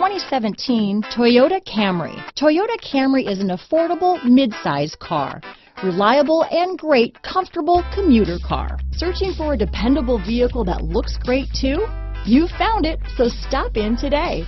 2017 Toyota Camry. Toyota Camry is an affordable midsize car. Reliable and great comfortable commuter car. Searching for a dependable vehicle that looks great too? You found it, so stop in today.